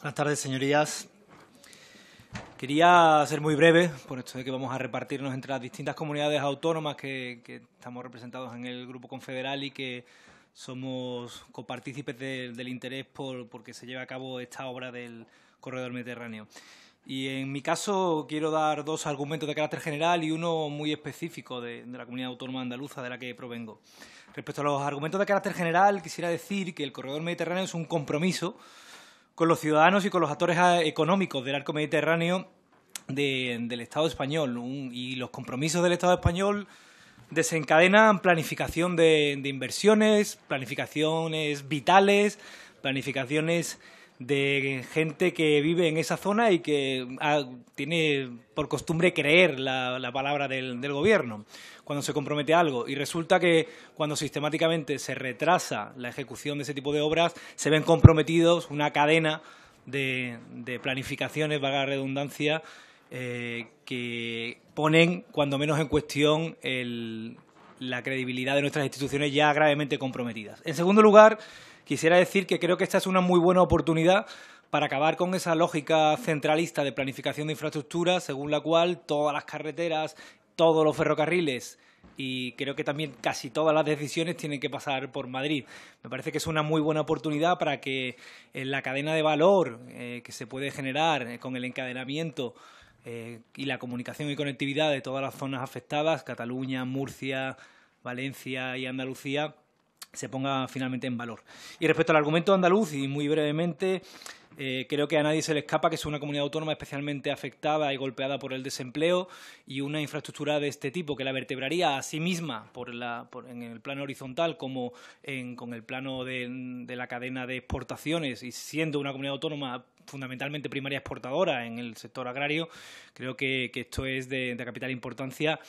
Buenas tardes, señorías. Quería ser muy breve, por esto de que vamos a repartirnos entre las distintas comunidades autónomas que, estamos representados en el Grupo Confederal y que somos copartícipes del interés por, que se lleve a cabo esta obra del Corredor Mediterráneo. Y en mi caso quiero dar dos argumentos de carácter general y uno muy específico de, de, la comunidad autónoma andaluza de la que provengo. Respecto a los argumentos de carácter general, quisiera decir que el Corredor Mediterráneo es un compromiso con los ciudadanos y con los actores ah, económicos del arco mediterráneo del Estado español. y los compromisos del Estado español desencadenan planificación de, inversiones, planificaciones vitales, planificaciones de gente que vive en esa zona y que ah, tiene por costumbre creer la, palabra del, gobierno cuando se compromete algo. Y resulta que cuando sistemáticamente se retrasa la ejecución de ese tipo de obras, se ven comprometidos una cadena de, planificaciones, vaga redundancia, eh, que ponen, cuando menos en cuestión, la credibilidad de nuestras instituciones ya gravemente comprometidas. En segundo lugar, quisiera decir que creo que esta es una muy buena oportunidad para acabar con esa lógica centralista de planificación de infraestructuras, según la cual todas las carreteras todos los ferrocarriles y creo que también casi todas las decisiones tienen que pasar por Madrid. Me parece que es una muy buena oportunidad para que la cadena de valor eh, que se puede generar eh, con el encadenamiento eh, y la comunicación y conectividad de todas las zonas afectadas, Cataluña, Murcia, Valencia y Andalucía, se ponga finalmente en valor. Y respecto al argumento andaluz, y muy brevemente, eh, creo que a nadie se le escapa que es una comunidad autónoma especialmente afectada y golpeada por el desempleo y una infraestructura de este tipo que la vertebraría a sí misma por en el plano horizontal como con el plano de, la cadena de exportaciones y siendo una comunidad autónoma fundamentalmente primaria exportadora en el sector agrario, creo que, esto es de, capital importancia,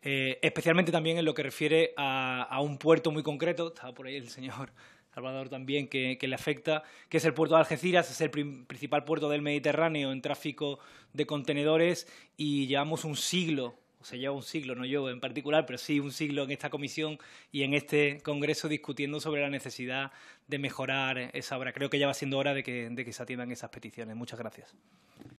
eh, especialmente también en lo que refiere a, a un puerto muy concreto, estaba por ahí el señor Salvador también, que, le afecta, que es el puerto de Algeciras, es el principal puerto del Mediterráneo en tráfico de contenedores y llevamos un siglo, o sea, lleva un siglo, no yo en particular, pero sí un siglo en esta comisión y en este congreso discutiendo sobre la necesidad de mejorar esa obra. Creo que ya va siendo hora de que, de que se atiendan esas peticiones. Muchas gracias.